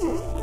Mm-hmm.